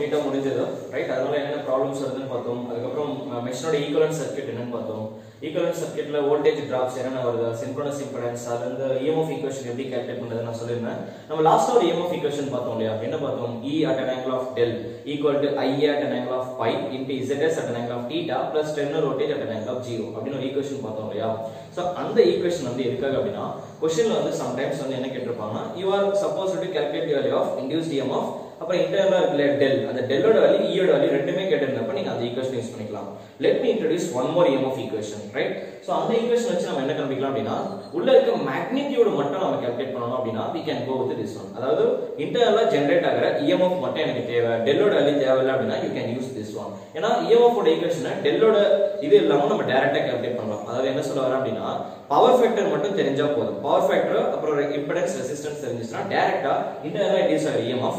கம்ப்ளீட்டாக முடிஞ்சது ரைட் அதனால என்னென்ன ப்ராப்ளம்ஸ் வருதுன்னு பார்த்தோம். அதுக்கப்புறம் மெஷினோட ஈக்குவலன் சர்க்கியூட் என்னன்னு பார்த்தோம். ஈக்குவலன் சர்க்யூட்ல வோல்டேஜ் டிராப்ஸ் என்னென்ன வருது? சின்க்ரோனஸ் இம்படன்ஸ் அது வந்து இஎம்எஃப் ஈக்குவேஷன் எப்படி கால்குலேட் பண்ணுறது நான் சொல்லியிருந்தேன். நம்ம லாஸ்ட் ஒரு இஎம்எஃப் ஈக்குவேஷன் பார்த்தோம் இல்லையா? என்ன பார்த்தோம்? E E at an angle del del equal to at at an angle of pi into ZS at an angle of theta plus ten voltage at an angle of 0 அப்படின்னு ஒரு equation பார்த்தோம் இல்லையா? So அந்த equation வந்து எதுக்காக அப்படின்னா கொஸ்டின்ல வந்து சம்டைம்ஸ் வந்து என்ன கேட்டிருப்பாங்கன்னா you are supposed to calculate value of induced of அப்புறம் இன்டர்னலா இருக்குல்ல டெல் அந்த டெல்லோட வேல்யூ ஈயோட வேல்யூ ரெண்டுமே கேட்டிருந்தப்ப நீங்க அந்த ஈக்குவேஷன் யூஸ் பண்ணிக்கலாம். Let me introduce one more EMF equation right so அந்த ஈக்குவேஷன் வச்சு நம்ம என்ன கண்டுபிடிக்கலாம் அப்படின்னா உள்ள இருக்க மேக்னிடியூட் மட்டும் நம்ம கேல்குலேட் பண்ணணும் அப்படின்னா we can go with this one அதாவது இன்டர்னலா ஜென்ரேட் ஆகிற இஎம்எஃப் மட்டும் எனக்கு தேவை. டெல்லோட வேல்யூ தேவையில்லை அப்படின்னா you can use this one ஏன்னா EMF ஓட ஈக்குவேஷனை டெல்லோட இது இல்லாம நம்ம டைரக்டா கேல்குலேட் பண்ணலாம். அதாவது என்ன சொல்ல வரேன் அப்படின்னா பவர் ஃபேக்டர் மட்டும் தெரிஞ்சா போதும். பவர் ஃபேக்டர் அப்புறம் இம்பெடன்ஸ் ரெசிஸ்டன்ஸ் தெரிஞ்சுச்சுன்னா டைரக்டா இன்டர்னலா இட் இஸ் EMF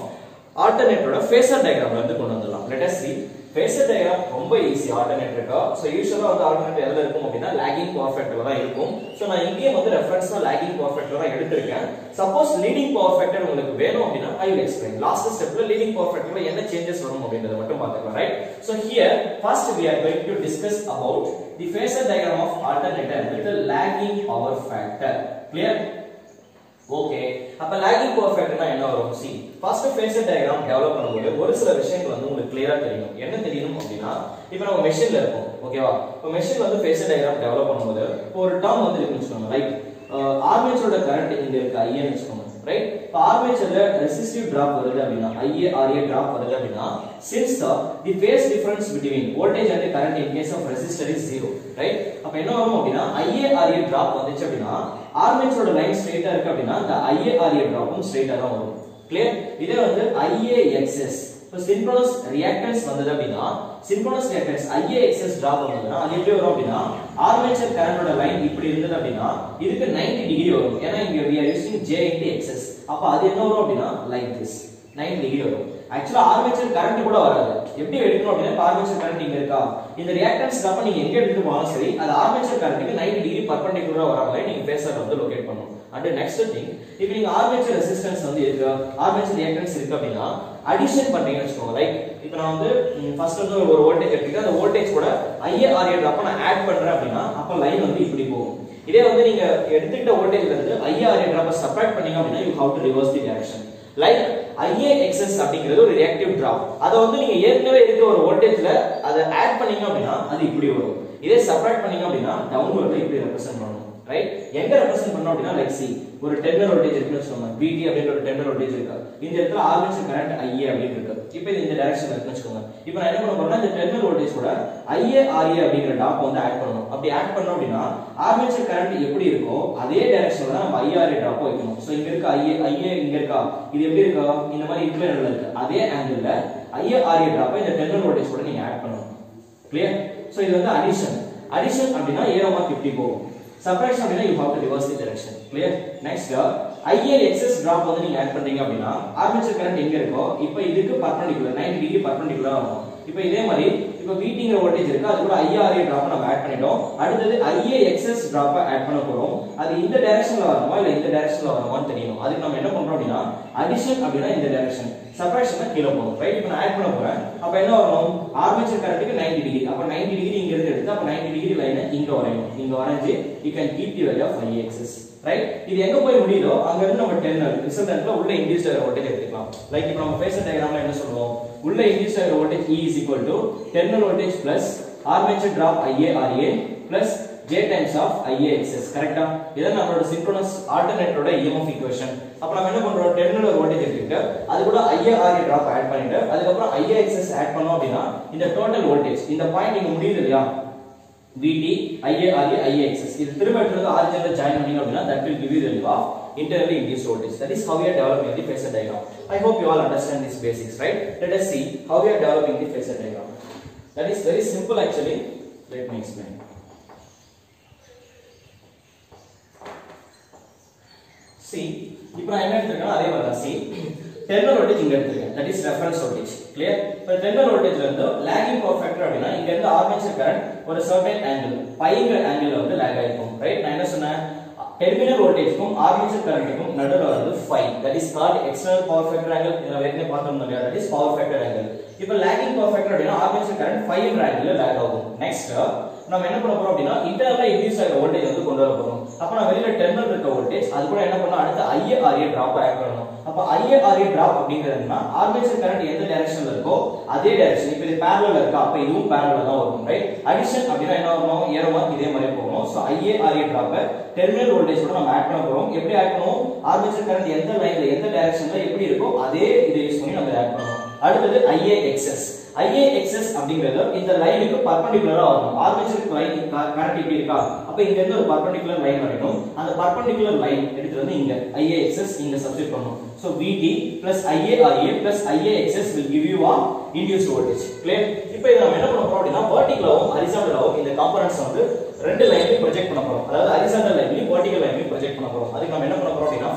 ஆல்டர்னேட்டரோட ஃபேசர் டயக்ராம்ல இருந்து கொண்டு வந்துடலாம். Let us see phasor diagram ரொம்ப ஈஸி ஆல்டர்னேட்டருக்கு ஸோ யூஸ்வலாக வந்து ஆல்டர்னேட்டர் எதில் இருக்கும் அப்படின்னா லேகிங் பவர் தான் இருக்கும். ஸோ நான் இங்கேயும் வந்து ரெஃபரன்ஸ் தான் லேகிங் பவர் தான் எடுத்திருக்கேன். சப்போஸ் லீடிங் பவர் உங்களுக்கு வேணும் அப்படின்னா ஐ வில் எக்ஸ்பிளைன் லாஸ்ட் ஸ்டெப்ல லீடிங் பவர் என்ன சேஞ்சஸ் வரும் அப்படின்றத மட்டும் பார்த்துக்கலாம் right so here first we are going to discuss about the phasor diagram of alternator with the power factor factor. Okay அப்ப லாகிங் பவர் என்ன வரும் see first phasor diagram develop பண்ணும்போது ஒரு சில விஷயங்கள் வந்து உங்களுக்கு கிளியரா தெரியும். என்ன தெரியணும் அப்படின்னா இப்போ நம்ம மெஷின்ல இருக்கோம் ஓகேவா இப்போ மெஷின் வந்து ஃபேசர் டயக்ராம் டெவலப் பண்ணும்போது ஒரு டேர்ம் வந்து இருக்குன்னு வச்சுக்கோங்க லைக் ஆர்மேச்சரோட கரண்ட் இங்க இருக்கு ஐஏன்னு வச்சுக்கோங்க ரைட் இப்போ ஆர்மேச்சர்ல ரெசிஸ்டிவ் டிராப் வருது அப்படின்னா ஐஏ ஆர்ஏ டிராப் வருது அப்படின்னா since the the phase difference between voltage and current in case of resistor is zero right? அப்ப என்ன வரும் அப்படின்னா ஐஏ ஆர்ஏ டிராப் வந்துச்சு அப்படின்னா ஆர்மேச்சரோட லைன் ஸ்ட்ரைட்டா இருக்கு அப்படின்னா அந்த ஐஏஆர்ஏ டிராப்பும் ஸ்ட்ரைட்டா தான் வரும். கிளியர் இதே வந்து ஐஏஎக்ஸ்எஸ் இப்போ சின்க்ரோனஸ் ரியாக்டன்ஸ் வந்தது அப்படின்னா சின்க்ரோனஸ் ரியாக்டன்ஸ் ஐஏஎக்ஸ்எஸ் டிராப் வந்ததுன்னா அது எப்படி வரும் அப்படின்னா ஆர்மேச்சர் கரண்டோட லைன் இப்படி இருந்தது அப்படின்னா இதுக்கு 90 டிகிரி வரும். ஏன்னா இங்க we are using J into Xs அப்ப அது என்ன வரும் அப்படின்னா லைக் திஸ் 90 டிகிரி வரும். ஆக்சுவலா ஆர்மேச்சர் கரண்ட் கூட வராது. எப்படி எடுக்கணும் அப்படின்னா ஆர்மேச்சர் கரண்ட் இங்க இருக்கா? இந்த ரியாக்டன்ஸ் அப்ப நீங்க எங்க எடுத்து போனாலும் சரி அது ஆர்மேச்சர் கரண்ட்டுக்கு 90 டிகிரி பர்பெண்டிகுலரா வர மாதிரி நீங்க பேசர் வந்து லொகேட் பண்ணணும். அண்ட் நெக்ஸ்ட் திங் இப்போ நீங்க ஆர்மேச்சர் ரெசிஸ்டன்ஸ் வந்து இருக்கு ஆர்மேச்சர் ரியாக்டன்ஸ் இருக்கு அப்படின்னா அடிஷன் பண்றீங்கன்னு வச்சுக்கோங்க. லைக் இப்போ நான் வந்து ஃபர்ஸ்ட் வந்து ஒரு வோல்டேஜ் எடுத்துக்கிட்டு அந்த வோல்டேஜ் கூட ஐஆர்ஏ அப்ப நான் ஆட் பண்றேன் அப்படின்னா அப்ப லைன் வந்து இப்படி போகும். இதே வந்து நீங்க எடுத்துக்கிட்ட வோல்டேஜ்ல இருந்து ஐஆர்ஏ டிராப்பை சப்ராக்ட் பண்ணீங்க அப்படின்னா you have to reverse the direction like IAXS அப்படிங்கிறது ஒரு ரியாக்டிவ் டிராப் அதை வந்து நீங்க ஏற்கனவே இருக்க ஒரு வோல்டேஜ்ல அதை ஆட் பண்ணீங்க அப்படின்னா அது இப்படி வரும். இதே செப்பரேட் பண்ணீங்க அப்படின்னா டவுன்வர்ட்ல இப்படி ரெப்ரசென்ட் பண்ணணும் ரைட் எங்க ரெப்ரசென்ட் பண்ணோம் அப்படின்னா லைக் சி ஒரு டெர்மினல் வோல்டேஜ் இருக்குன்னு சொன்னோம். பிடி அப்படின்ற ஒரு டெர்மினல் வோல்டேஜ் இருக்கு இந்த இடத்துல ஆர்மேச்சர் கரண்ட் ஐஏ அப்படின்னு இருக்கு. இப்போ இது இந்த டைரக்ஷன் இருக்குன்னு வச்சுக்கோங்க. இப்போ நான் என்ன பண்ண போறேன்னா இந்த டெர்மினல் வோல்டேஜ் கூட IA அப்படிங்கிற டாப் வந்து ஆட் பண்ணணும். அப்படி ஆட் பண்ணோம் அப்படின்னா ஆர்மேச்சர் கரண்ட் எப்படி இருக்கோ அதே டைரக்ஷன்ல தான் நம்ம ஐஆர்ஏ டாப் வைக்கணும். ஸோ இங்க இருக்க ஐஏ ஐஏ இங்க இருக்கா? இது எப்படி இருக்கா? இந்த மாதிரி இன்க்ளைன்ல இருக்கு. அதே ஆங்கிள் ஐஏ ஆர்ஏ டாப்பை இந்த டெர்மினல் வோல்டேஜ் கூட நீங்க ஆட் பண்ணணும். கிளியர் ஸோ இது வந்து அடிஷன் அடிஷன் அப்படின்னா ஏரோ மார்க் இப்படி போகும். Separation means you have to reverse the direction. Clear? Next, job. IA Xs drop வந்து நீங்க ஆட் பண்றீங்க அப்படின்னா ஆர்மேச்சர் கரண்ட் எங்க இருக்கோ இப்போ இதுக்கு பர்பண்டிகுலர் 90 டிகிரி பர்பண்டிகுலர் ஆகும். இப்போ இதே மாதிரி இப்போ வீட்டிங்கிற வோல்டேஜ் இருக்கு அது கூட ஐஆர்ஏ டிராப் நம்ம ஆட் பண்ணிட்டோம். அடுத்தது ஐஏ எக்ஸஸ் டிராப் ஆட் பண்ண போறோம். அது இந்த டைரக்ஷன்ல வரணுமா இல்ல இந்த டைரக்ஷன்ல வரணுமான்னு தெரியணும். அதுக்கு நம்ம என்ன பண்றோம் அப்படின்னா அடிஷன் அப்படின்னா இந்த டைரக்ஷன் சப்ரேஷன் கீழே போகணும் ரைட் இப்போ நான் ஆட் பண்ண போறேன். அப்ப என்ன வரணும்? ஆர்மேச்சர் கரண்ட்டுக்கு 90 டிகிரி அப்ப 90 டிகிரி இங்க இருந்து எடுத்து அப்ப 90 டிகிரி லைனை இங்க வரையணும். இங்க வரைஞ்சு you can keep the value of Xs right இது எங்க போய் முடியுதோ அங்க இருந்து நம்ம டெர்மினல் ரிசல்டன்ட்ல உள்ள இன்டியூஸ் ஆகிற வோல்டேஜ் எடுத்துக்கலாம். லைக் இப்போ நம்ம பேச டயக்ராம்ல என்ன சொல்லுவோம்? உள்ள இன்டியூஸ் ஆகிற voltage E is equal to terminal voltage plus armature drop IaRa plus J times of IaXS. கரெக்ட்டா இதான் நம்மளோட சிங்க்ரோனஸ் ஆல்டர்னேட்டரோட EMF ஈக்குவேஷன் அப்ப நம்ம என்ன பண்றோம்? டெர்மினல் வோல்டேஜ் எடுத்துக்கிட்டு அது கூட IaRa டிராப் ஆட் பண்ணிட்டு அதுக்கப்புறம் IaXS ஆட் பண்ணோம் அப்படின்னா இந்த டோட்டல் வோல்டேஜ் இந்த பாயிண்ட் இங்க முடியுது இல்லையா? VT IaRa IaXS. இது திரும்ப எடுத்து ஆரிஜின்ல ஜாயின் பண்ணீங்க அப்படின்னா that will give you the value internally induced voltage that is how we are developing the phasor diagram i hope you all understand these basics right let us see how we are developing the phasor diagram that is very simple actually let me explain see இப்போ நான் என்ன எடுத்திருக்கேன் அதே மாதிரி தான் see terminal voltage இங்க எடுத்திருக்கேன் that is reference voltage clear இப்போ டெர்மினல் வோல்டேஜ்ல இருந்து lagging power factor அப்படினா இங்க இருந்து ஆர்மேச்சர் கரண்ட் ஒரு certain angle பைங்கிற ஆங்கிள் வந்து lag டெர்மினல் வோல்டேஜ்க்கும் ஆர்மேச்சர் கரண்ட்டுக்கும் நடுவுல வந்து phi. That is called external power factor angle. இத ஏற்கனவே பார்த்தோம் இல்லையா? That is power factor angle. இப்போ lagging power factor அப்படின்னா ஆர்மேச்சர் கரண்ட் ஃபைவ் என்ற ஆங்கிள்ல lag ஆகும். நெக்ஸ்ட் நம்ம என்ன பண்ண போறோம் அப்படின்னா இன்டர்னலா இன்டியூஸ் ஆகிற வோல்டேஜ் வந்து கொண்டு வர போறோம். அப்ப நான் வெளியில டெர்மினல் இருக்க வோல்டேஜ் அது கூட என்ன பண்ணா அடுத்து ஐஏஆர்ஏ டிராப் ஆட் பண்ணணும். அப்ப I A R A drop அப்படிங்கிறதுனா armature current எந்த டைரக்ஷன்ல இருக்கோ அதே டைரக்ஷன் இப்போ இது parallel இருக்கா? அப்ப இதுவும் parallel தான் வரும் ரைட் அடிஷன் அப்படின்னா என்ன வரும் ஏரோமா இதே மாதிரி போகணும். So IARA drop terminal voltage கூட நம்ம ஆட் பண்ண போறோம். எப்படி ஆட் பண்ணுவோம்? ஆர்மேச்சர் கரண்ட் எந்த லைன்ல எந்த டைரக்ஷன்ல எப்படி இருக்கோ அதே இதை யூஸ் பண்ணி நம்ம ஆட் பண்ணுவோம் அடுத்தது IAXS IAXS அப்படிங்கிறது இந்த லைனுக்கு பர்பெண்டிகுலரா வரும் ஆர்மேச்சருக்கு லைன் கரண்ட் இப்படி இருக்கா? அப்ப இங்க இருந்து ஒரு பர்பெண்டிகுலர் லைன் வரைக்கும் அந்த பர்பெண்டிகுலர் லைன் எடுத்து வந்து இங்க IAXS இங்க சப்ஸ்டிட் பண்ணும் so VT plus IARA plus IAXS will give you a induced voltage. Clear? இப்போ இத நம்ம என்ன பண்ண போறோம் அப்படினா வெர்டிகலாவும் ஹரிசாண்டலாவும் இந்த காம்போனன்ட்ஸ் வந்து ரெண்டு லைன்லயும் ப்ரொஜெக்ட் பண்ண போறோம். அதாவது ஹரிசாண்டல் லைன்லயும் வெர்டிகல் லைன்லயும் ப்ரொஜெக்ட் பண்ண போறோம். அதுக்கு நம்ம என்ன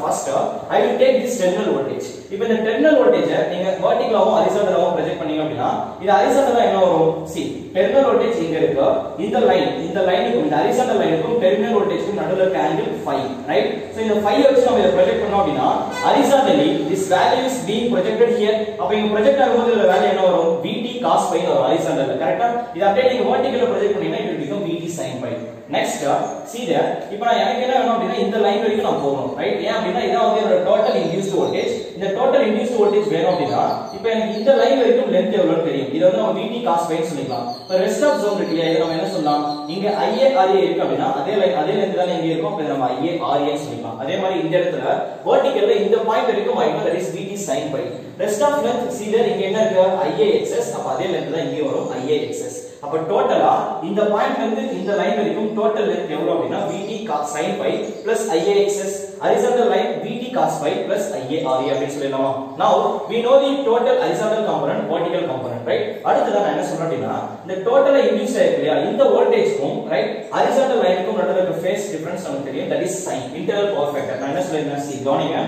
first I will take this terminal voltage இப்போ இந்த டெர்மினல் வோல்டேஜ் நீங்க வெர்டிகலாவும் ஹரிசாண்டலாவும் ப்ரொஜெக்ட் பண்ணீங்க அப்படின்னா இது ஹரிசாண்டலா என்ன வரும்? சி டெர்மினல் வோல்டேஜ் இங்க இருக்கு. இந்த லைன் இந்த லைனுக்கும் இந்த ஹரிசாண்டல் லைனுக்கும் டெர்மினல் வோல்டேஜ்க்கும் நடுவுல இருக்க ஆங்கிள் 5 ரைட் சோ இந்த 5 வச்சு நம்ம இத ப்ரொஜெக்ட் பண்ணோம் அப்படின்னா horizontally this value is being projected here அப்ப இங்க ப்ரொஜெக்ட் ஆகும்போது இதோட வேல்யூ என்ன வரும்? VT cos phi னு வரும் ஹரிசாண்டல்ல கரெக்ட்டா இது அப்படியே நீங்க வெர்டிகல்ல ப்ரொஜெக்ட் பண்ணீங்கன்னா it will become VT sin phi. Next uh, see there. இப்போ நான் எனக்கு என்ன வேணும் அப்படின்னா இந்த லைன் வரைக்கும் நான் போகணும் ரைட் ஏன் அப்படின்னா இதான் வந்து என்னோட டோட்டல் இன்டியூஸ்ட் வோல்டேஜ் இந்த டோட்டல் இன்டியூஸ்ட் வோல்டேஜ் வேணும் அப்படின்னா இப்போ எனக்கு இந்த லைன் வரைக்கும் லென்த் எவ்வளவு தெரியும். இது வந்து நம்ம VT cos phi சொல்லிக்கலாம். இப்போ ரெஸ்ட் ஆஃப் ஜோன் இருக்கு இல்லையா? இதை நம்ம என்ன சொல்லலாம்? இங்க IARA இருக்கு அப்படின்னா அதே லைன் அதே லென்த் தானே இங்க இருக்கும். இப்போ நம்ம ஐஏ னு சொல்லிக்கலாம். அதே மாதிரி இந்த இடத்துல வெர்டிகல்ல இந்த பாயிண்ட் வரைக்கும் ஆயிடும் that is VT sin phi. Rest of length see there இங்க என்ன இருக்கு? IAXS அப்ப அதே லென்த் தான் இங்கே வரும். IAXS அப்ப டோட்டலா இந்த பாயிண்ட்ல இருந்து இந்த லைன் வரைக்கும் டோட்டல் லென்த் எவ்வளவு அப்படின்னா VT cos sin phi plus IAXS horizontal line VT cos phi plus IARA அப்படின்னு சொல்லலாமா now we know the total horizontal component vertical component right? அடுத்து நான் என்ன சொல்றேன் அப்படின்னா இந்த டோட்டலா இன்டியூஸ் ஆயிருக்கு இல்லையா? இந்த வோல்டேஜ்க்கும் ரைட் horizontal லைனுக்கும் நடுவுல இருக்க ஃபேஸ் டிஃபரன்ஸ் நமக்கு தெரியும். That is sin internal power factor. நான் என்ன சொல்றேன்னா see கவனிங்க.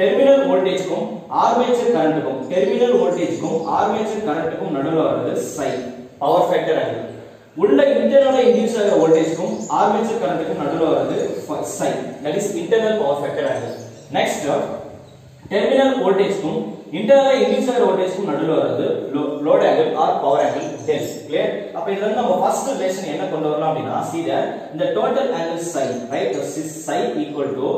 டெர்மினல் வோல்டேஜ்க்கும் ஆர்மேச்சர் கரண்ட்டுக்கும் டெர்மினல் வோல்டேஜ்க்கும் ஆர்மேச்சர் கரண்ட்டுக்கும் நடுவுல வர்றது sin பவர் ஃபேக்டர் ஆங்கிள் உள்ள இன்டர்னலா இன்டியூஸ் ஆகிற வோல்டேஜ்க்கும் ஆர்மேச்சர் கரண்ட்டுக்கும் நடுவில் வருது psi that is internal power factor angle next terminal வோல்டேஜ்க்கும் இன்டர்னலா இன்டியூஸ் ஆகிற வோல்டேஜ்க்கும் நடுவில் வருது load angle or power angle del clear அப்ப இதுல இருந்து நம்ம ஃபர்ஸ்ட் ரிலேஷன் என்ன கொண்டு வரலாம் அப்படின்னா see that இந்த total angle psi right? So psi equal to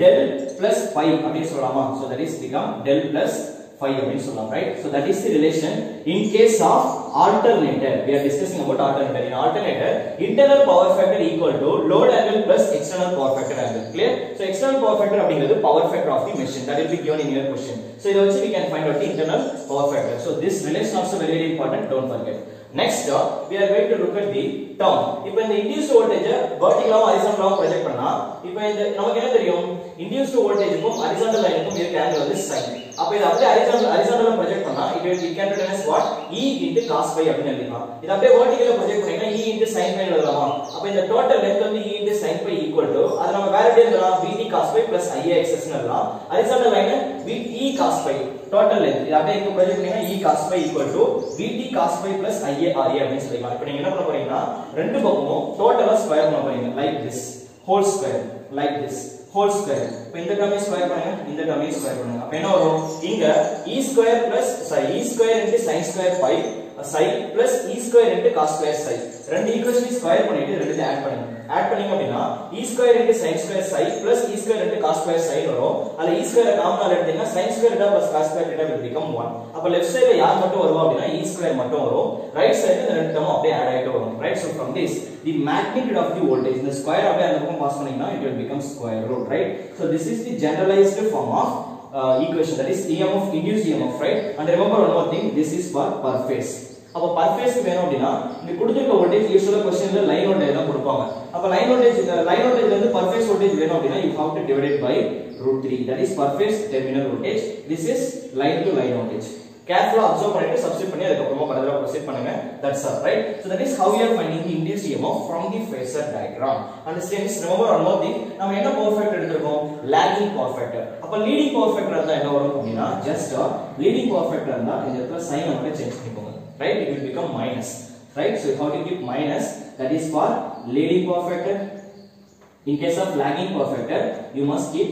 del plus phi அப்படின்னு சொல்லலாமா? So that is become del plus phi அப்படின்னு சொல்லலாம் right so that is the relation in case of alternator we are discussing about alternator in alternator internal power factor equal to load angle plus external power factor angle clear so external power factor அப்படிங்கிறது power factor of the machine that will be given in your question so இத வச்சு we can find out the internal power factor so this relation also very very important don't forget next we are going to look at the term இப்போ இந்த induced voltage verticalaவும் horizontalவும் project பண்ணா இப்போ இந்த நமக்கு என்ன தெரியும் induced voltageக்கும் horizontal lineக்கும் இருக்க angle வந்து sin அப்போ இது அப்படியே ஹரிசாண்டல் ஹரிசாண்டலா ப்ரொஜெக்ட் பண்ணா it it can be as what E into cos phi அப்படி எழுதலாம் இது அப்படியே வெர்டிகலா ப்ரொஜெக்ட் பண்ணீங்கன்னா E into sin phi எழுதலாம் அப்ப இந்த டோட்டல் லென்த் வந்து E into sin phi equal to அது நம்ம வேற எப்படி எழுதலாம் BT cos phi plus IAx ன்னு எழுதலாம் horizontal line BE cos phi total length இது அப்படியே இங்க ப்ரொஜெக்ட் பண்ணீங்கன்னா E cos phi equal to BT cos phi plus IARA அப்படின்னு சொல்லிக்கலாம் இப்போ நீங்க என்ன பண்ண போறீங்கன்னா ரெண்டு பக்கமும் டோட்டலா ஸ்கொயர் பண்ண போறீங்க like this whole square like this whole square இப்போ இந்த டேர்மையும் ஸ்கொயர் பண்ணுங்க. இந்த டேர்மையும் ஸ்கொயர் பண்ணுங்க. அப்ப என்ன வரும்? இங்க e square plus sorry e square into sin square phi psi plus e square into cos square psi. ரெண்டு ஈக்குவேஷனையும் ஸ்கொயர் பண்ணிட்டு ரெண்டுத்தையும் ஆட் பண்ணுங்க. ஆட் பண்ணீங்க அப்படின்னா e square into sin square psi plus e square into cos square psi வரும். அதுல e square காமனா எடுத்தீங்கன்னா sin square டா plus cos square டா will become 1 அப்ப லெஃப்ட் சைடுல யார் மட்டும் வருவா அப்படின்னா e square மட்டும் வரும். ரைட் சைடுல இந்த ரெண்டு டேர்மும் அப்படியே ஆட் ஆயிட்டு வரும். Right so from this the magnitude of the voltage இந்த ஸ்கொயர் அப்படியே அந்த பக்கம் பாஸ் பண்ணீங்கன்னா it will become square root right? So this is the generalized form of uh, equation that is EMF induced EMF right and remember one more thing this is for per phase அப்ப per phase வேணும் அப்படினா இந்த கொடுத்திருக்க voltage யூசுவலா क्वेश्चनல line voltage தான் கொடுப்பாங்க அப்ப லைன் வோல்டேஜ் லைன் வோல்டேஜ்ல இருந்து per phase வோல்டேஜ் வேணும் அப்படினா you have to divide by root 3 that is per phase terminal voltage this is line to line voltage கேர்ஃபுல்லாக அப்சர்வ் பண்ணிட்டு சப்ஸ்டிட் பண்ணி அதுக்கப்புறமா பரதல ப்ரொசீட் பண்ணுங்க that's all right so that is how you are finding the induced EMF from the phasor diagram and since remember one நம்ம என்ன power factor எடுத்துக்கோம் lagging அப்போ லீடிங் பவர் இருந்தால் என்ன வரும் அப்படின்னா ஜஸ்ட் லீடிங் பவர் இருந்தால் இருந்தா இந்த இடத்துல சைன் வந்து சேஞ்ச் பண்ணிக்கோங்க right it will become minus right so how to keep minus that is for leading power factor in case of lagging power factor you must keep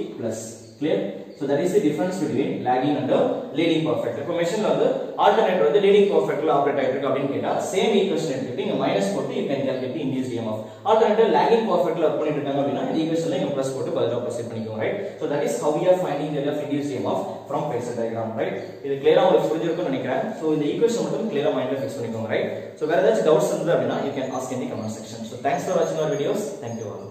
so that is the difference between lagging and the leading perfect. இப்போ மெஷின்ல வந்து alternate வந்து leading பர்ஃபெக்ட்ல operate ஆயிட்டு அப்படின்னு கேட்டால் same equation எடுத்துட்டு இங்க minus போட்டு you can calculate the induce EMF alternative lagging பர்ஃபெக்ட்ல work பண்ணிட்டு இருக்காங்க அப்படின்னா இந்த ஈக்குவேஷன்ல இங்க பிளஸ் போட்டு பதிலாக ப்ரொசீட் பண்ணிக்கோங்க right so that is how you are finding the of induce EMF from phasor diagram right இது கிளியரா உங்களுக்கு புரிஞ்சிருக்கும்னு நினைக்கிறேன். ஸோ இந்த ஈக்குவேஷன் மட்டும் கிளியரா மைண்ட்ல ஃபிக்ஸ் பண்ணிக்கோங்க ரைட் ஸோ வேற ஏதாச்சும் டவுட்ஸ் இருந்தா அப்படின்னா you can ask in the comment section so thanks for வாட்சிங் அவர் வீடியோஸ் தேங்க்யூ ஆல்